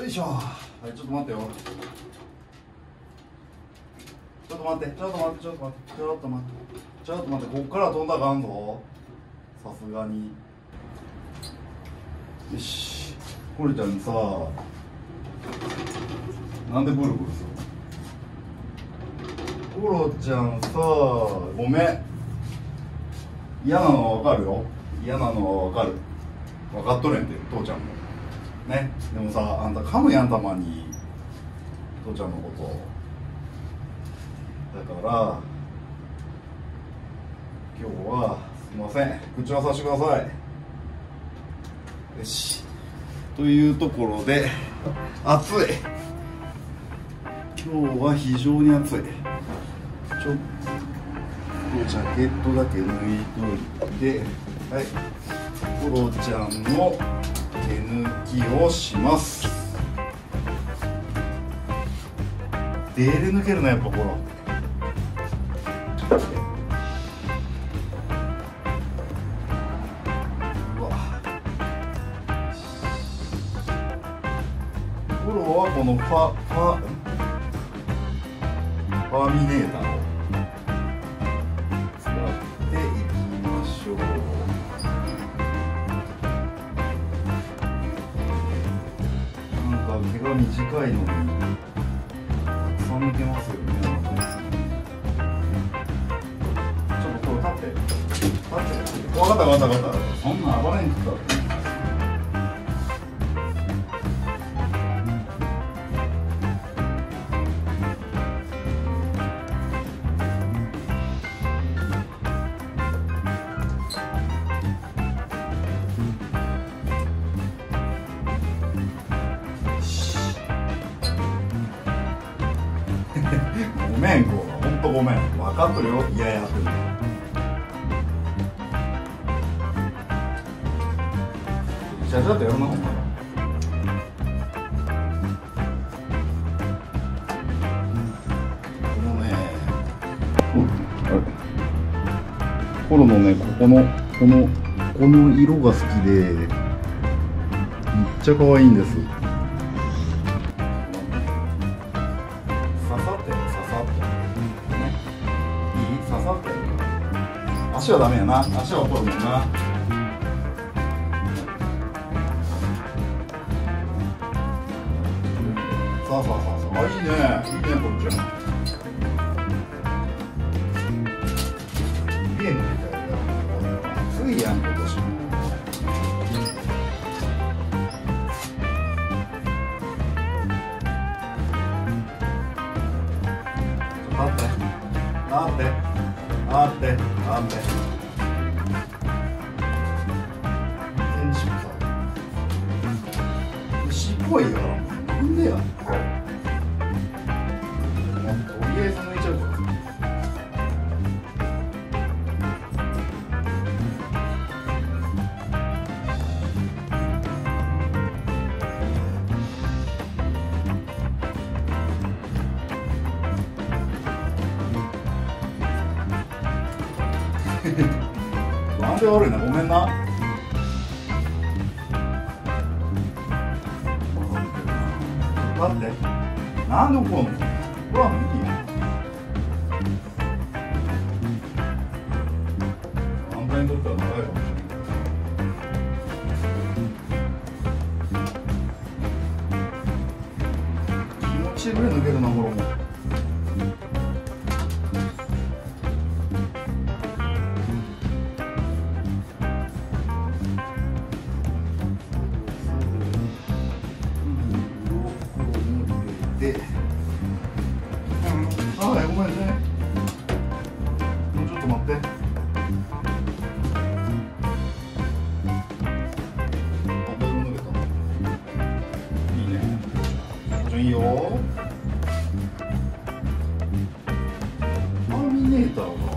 よいしょ。はいちょっと待ってよ。ちょっと待ってちょっと待ってちょっと待ってちょっと待って。ちょっと待ってこっから飛んだらあかんぞ。さすがに。よし。これちゃんさなんでブルブルするコロちゃんさごめん。嫌なのは分かるよ。嫌なのは分かる。分かっとるやんて父ちゃんも。ね。でもさあんた噛むやんたまに父ちゃんのこと。だから今日はすいません。口はさせてください。よし。というところで暑い。今日は非常に暑い。ちょっとジャケットだけ脱いといてはい。コロちゃんの手抜きをします。デーレ抜けるなやっぱコロ。うわ。コロはこのファファファミネーター。が短いのにたくさん抜けますよね。ちょっとこれ立って。立って。分かった分かった分かった。そんな暴れんくったってほんとごめん。分かっとるよ。嫌やってるのちゃちゃっとやるなほん。まこのねコロのねここのこのこの色が好きでめっちゃ可愛いんです。足はダメやな。足は怒るもんな。そうそうそうそうあいいね。いいね。こっちゃんゲームみたいだ暑いやん今年も待って待ってあって待って。天使さ牛っぽいよ。なんでやなんで悪いなごめんな。待って。なんで怒んの？ほら見て。よあんたにとっては長いかもしれない気持ちいいぐらい抜けるなこれも。まい、ね。もうちょっと待って。い。いいね。いいよ。ターミネーター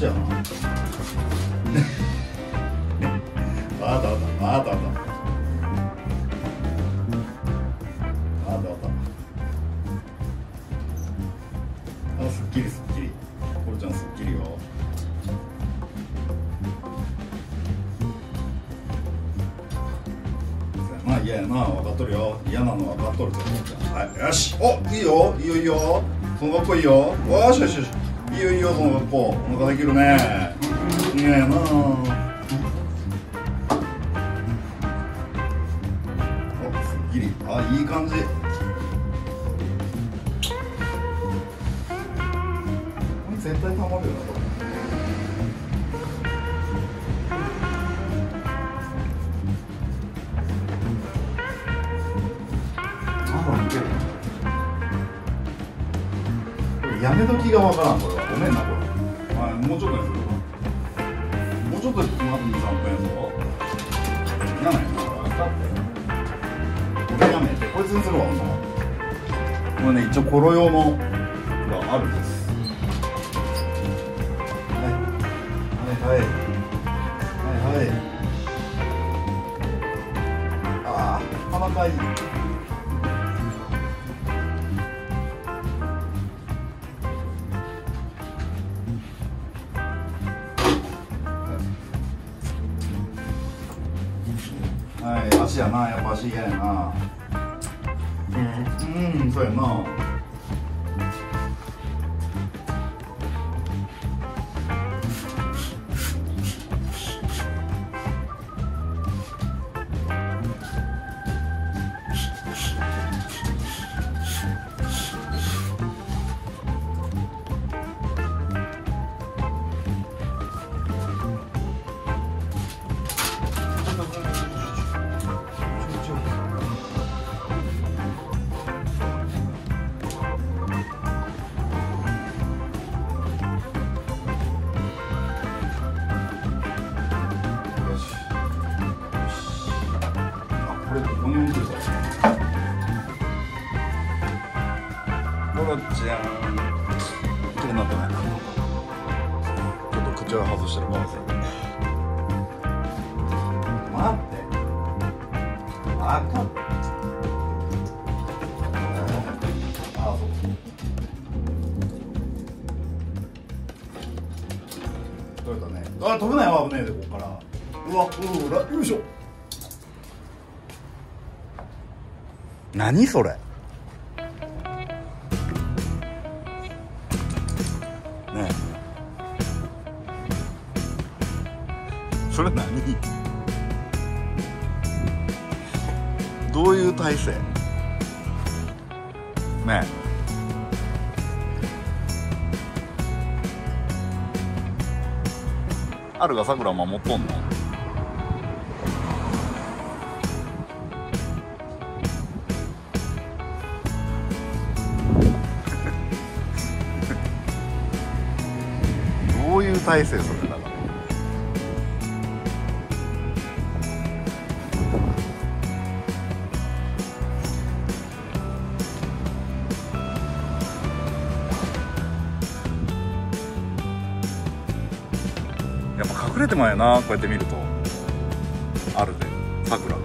ちやな。あったあったあったあったあったあったあすっきりすっきりコロちゃんすっきりよまあ嫌やな分かっとるよ嫌なの分かっとるぞはいよしおいいよいいよいいよその格好いいよよしよしよしいいよいいよその格好お腹できるね。いいやなおすっきり。あいい感じ。これ絶対たまるよなこれやめ時がわからんこれはごめんなこれはいもうちょっとにするわもうちょっとまず23分やぞやないなこれかってこれやめてこいつにするわほんならこれね一応コロ用のがあるんですはいはいはいはいはいああ鼻かいいい、足やな、やっぱ足嫌やな。うん、うん、そうやな。綺麗になってない。ちょっと口を外してるかもしれない。待って。分かった。あ、そう。取れたねあ飛べないわ危ねえでここからうわうわよいしょ何それそれ何？どういう体勢？ねえ。あるがさくら守っとんの？どういう体勢それ？やっぱ隠れてまうやなこうやって見ると。あるでさくらが。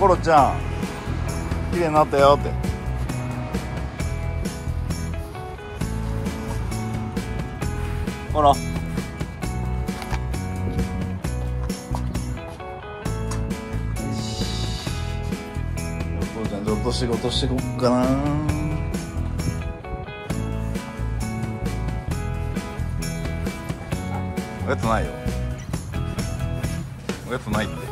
コロちゃん綺麗になったよって。ほら。コロちゃんちょっと仕事してこっかな。おやつないよ。おやつないって。